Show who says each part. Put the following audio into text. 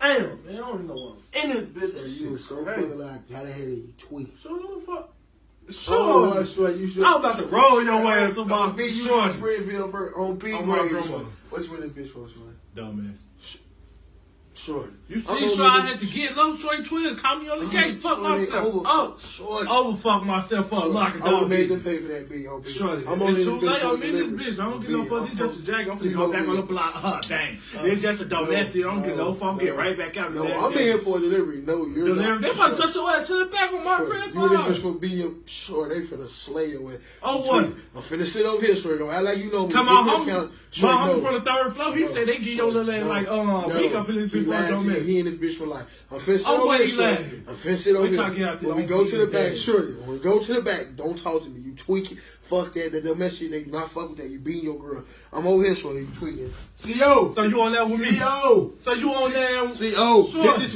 Speaker 1: Damn, man, I don't even know what. In this bitch, that
Speaker 2: You
Speaker 1: shit
Speaker 2: was so
Speaker 1: crazy.
Speaker 2: fucking like, how the hell did you tweet?
Speaker 1: So what the fuck?
Speaker 2: Oh,
Speaker 1: Sure.
Speaker 2: You should.
Speaker 1: I'm about to roll your ass
Speaker 2: on
Speaker 1: about
Speaker 2: B. You
Speaker 1: sure.
Speaker 2: on Springfield for on B.
Speaker 1: On my
Speaker 2: grade.
Speaker 1: grandma.
Speaker 2: What you with this bitch for, Shorty?
Speaker 1: Dumbass.
Speaker 2: Shorty.
Speaker 1: You see, so I had to get low straight Twitter, call me on the gate, fuck
Speaker 2: Shorty,
Speaker 1: myself
Speaker 2: over- oh.
Speaker 1: up.
Speaker 2: Shorty.
Speaker 1: Over fuck myself up, lock it
Speaker 2: I
Speaker 1: down.
Speaker 2: made
Speaker 1: bitch.
Speaker 2: them pay for that big on B.
Speaker 1: Shorty,
Speaker 2: I'm on
Speaker 1: it's
Speaker 2: this
Speaker 1: too
Speaker 2: bitch
Speaker 1: late. I'm in this bitch. I don't get no fuck. This just a jack. I'm finna go back on the block. Oh, dang. Uh, it's just a domestic. I don't get no uh, fuck. I'm get uh, right back out. of
Speaker 2: No, I'm
Speaker 1: bitch.
Speaker 2: in for a delivery. No, you're
Speaker 1: Delivery.
Speaker 2: not.
Speaker 1: They must touch your ass to the back of my grandpa.
Speaker 2: You this bitch for being short. they finna slay your ass.
Speaker 1: Oh, what?
Speaker 2: I'm finna sit over here, sure. Don't act like you know me.
Speaker 1: Come on,
Speaker 2: to the
Speaker 1: home.
Speaker 2: counter.
Speaker 1: My homie from the third floor. He said they give your little ass like, uh,
Speaker 2: No.
Speaker 1: week up in this bitch.
Speaker 2: Lying
Speaker 1: Don't
Speaker 2: to you. He and this bitch for life. I'm finna sit
Speaker 1: Oh,
Speaker 2: over
Speaker 1: what
Speaker 2: here,
Speaker 1: he
Speaker 2: sure.
Speaker 1: lying?
Speaker 2: I'm finna sit over
Speaker 1: Wait till I
Speaker 2: here.
Speaker 1: get out there,
Speaker 2: When we go to the back,
Speaker 1: ass.
Speaker 2: sure. When we go to the back, don't talk to me. You tweaking. Fuck that. The domestic, they do not fuck with that. You beating your girl. I'm over here, sure. You tweaking. CO.
Speaker 1: So you on that with me?
Speaker 2: CO.
Speaker 1: So you on that?
Speaker 2: CO.
Speaker 1: Sure.
Speaker 2: Get this